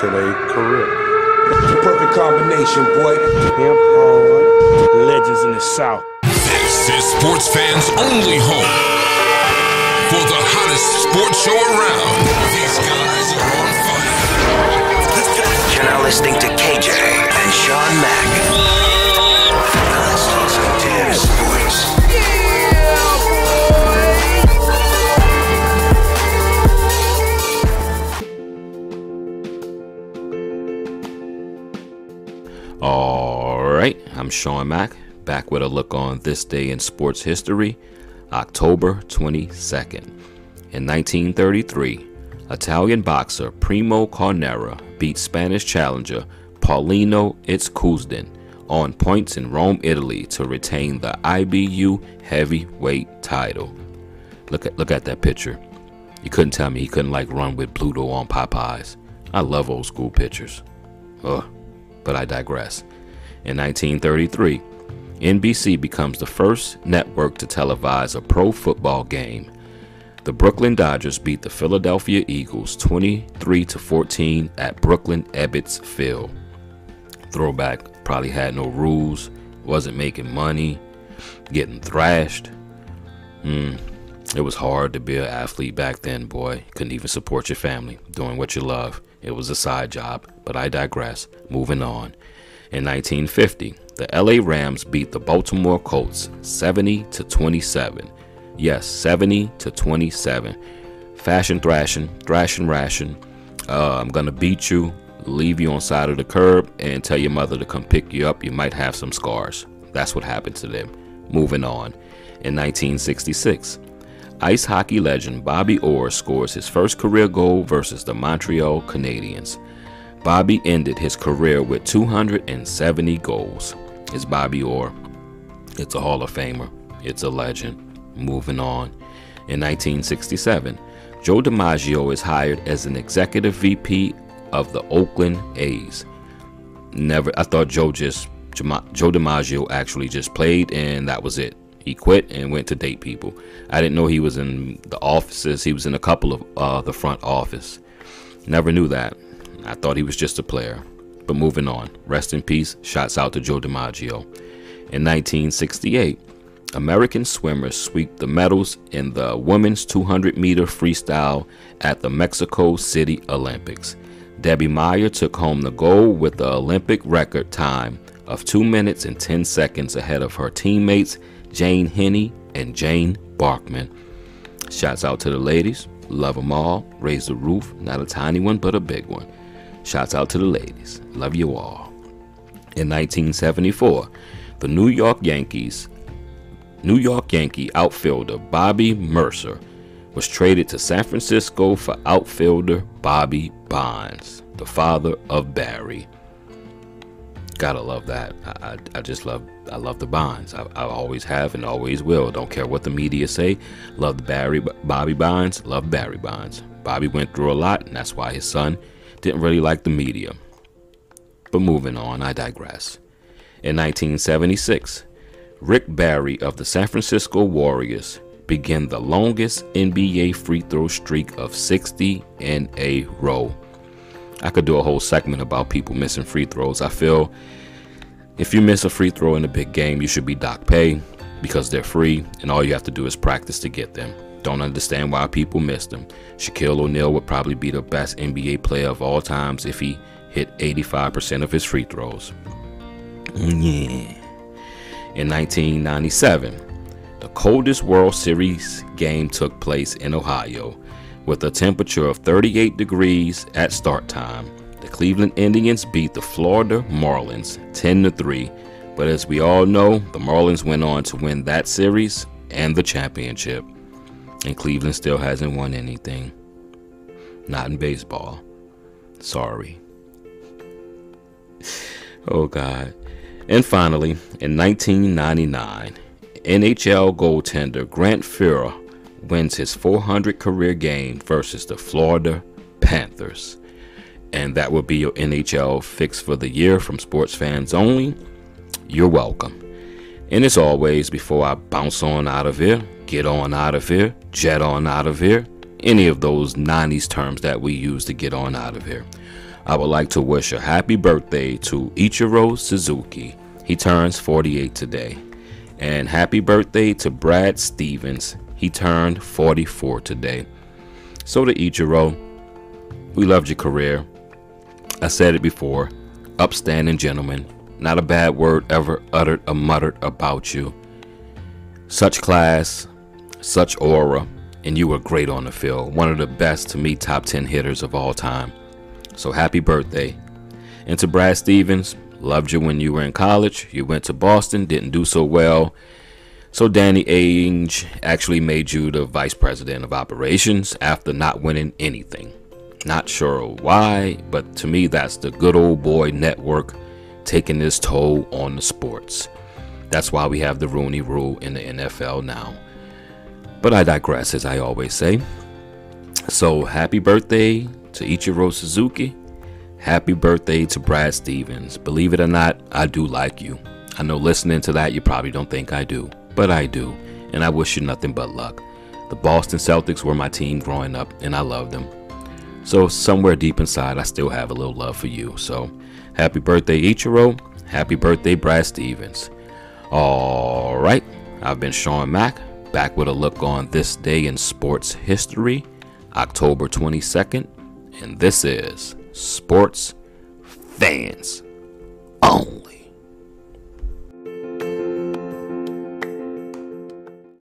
to their career. The perfect combination, boy. Hemp hard, legends in the South. This is sports fans' only home for the hottest sports show around. These guys are on fire. You're now listening to KJ and Shawn Mac. All right, I'm Shawn Mac, back with a look on this day in sports history, October 22nd. In 1933, Italian boxer Primo Carnera beat Spanish challenger Paulino Uzcudun on points in Rome, Italy to retain the IBU heavyweight title. Look at look at that picture. You couldn't tell me he couldn't like run with Bluto on Popeyes. I love old school pictures. Ugh but I digress. In 1933, NBC becomes the first network to televise a pro football game. The Brooklyn Dodgers beat the Philadelphia Eagles 23 to 14 at Brooklyn Ebbets Field. Throwback probably had no rules, wasn't making money, getting thrashed. Hmm, it was hard to be an athlete back then, boy. Couldn't even support your family, doing what you love. It was a side job, but I digress. Moving on. In 1950, the LA Rams beat the Baltimore Colts 70 to 27. Yes, 70 to 27. Fashion thrashing, thrashing ration. Uh, I'm gonna beat you, leave you on side of the curb, and tell your mother to come pick you up. You might have some scars. That's what happened to them. Moving on. In 1966, Ice hockey legend Bobby Orr scores his first career goal versus the Montreal Canadiens. Bobby ended his career with 270 goals. It's Bobby Orr. It's a Hall of Famer. It's a legend. Moving on. In 1967, Joe DiMaggio is hired as an executive VP of the Oakland A's. Never, I thought Joe just Joe DiMaggio actually just played and that was it. He quit and went to date people. I didn't know he was in the offices. He was in a couple of uh, the front office. Never knew that. I thought he was just a player. But moving on. Rest in peace. Shouts out to Joe DiMaggio. In 1968, American swimmers sweep the medals in the women's 200 meter freestyle at the Mexico City Olympics. Debbie Meyer took home the gold with the Olympic record time of 2 minutes and 10 seconds ahead of her teammates Jane Henne, and Jane Barkman. Shouts out to the ladies. Love them all. Raise the roof. Not a tiny one, but a big one. Shouts out to the ladies. Love you all. In 1974, the New York Yankees, New York Yankee outfielder Bobby Murcer was traded to San Francisco for outfielder Bobby Bonds, the father of Barry. Gotta love that. I, I, I, just love I love the Bonds. I, I always have and always will. Don't care what the media say. Love the Barry Bobby Bonds. Love Barry Bonds. Bobby went through a lot, and that's why his son didn't really like the media. But moving on, I digress. In 1976, Rick Barry of the San Francisco Warriors began the longest NBA free throw streak of 60 in a row. I could do a whole segment about people missing free throws. I feel if you miss a free throw in a big game, you should be dock pay because they're free and all you have to do is practice to get them. Don't understand why people miss them. Shaquille O'Neal would probably be the best NBA player of all times if he hit 85% of his free throws. Yeah. In 1997, the coldest World Series game took place in Ohio with a temperature of 38 degrees at start time. The Cleveland Indians beat the Florida Marlins 10 to 3, but as we all know, the Marlins went on to win that series and the championship. And Cleveland still hasn't won anything. Not in baseball. Sorry. Oh God. And finally, in 1999, NHL goaltender Grant Fuhrer wins his 400 career game versus the Florida Panthers. And that will be your NHL fix for the year from sports fans only. You're welcome. And as always, before I bounce on out of here, get on out of here, jet on out of here, any of those 90s terms that we use to get on out of here. I would like to wish a happy birthday to Ichiro Suzuki. He turns 48 today. And happy birthday to Brad Stevens. He turned 44 today. So to Ichiro, we loved your career. I said it before. Upstanding gentleman. Not a bad word ever uttered or muttered about you. Such class, such aura, and you were great on the field. One of the best, to me, top 10 hitters of all time. So happy birthday. And to Brad Stevens, loved you when you were in college. You went to Boston, didn't do so well. So Danny Ainge actually made you the vice president of operations after not winning anything. Not sure why, but to me, that's the good old boy network taking its toll on the sports. That's why we have the Rooney Rule in the NFL now. But I digress, as I always say. So, happy birthday to Ichiro Suzuki. Happy birthday to Brad Stevens. Believe it or not, I do like you. I know listening to that, you probably don't think I do, but I do. And I wish you nothing but luck. The Boston Celtics were my team growing up, and I loved them. So, somewhere deep inside, I still have a little love for you. So, happy birthday, Ichiro. Happy birthday, Brad Stevens. All right, I've been Shawn Mac, back with a look on this day in sports history, October 22nd, and this is Sports Fans On.